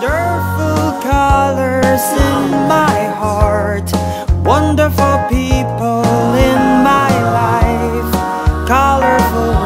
Wonderful colors in my heart. Wonderful people in my life. Colorful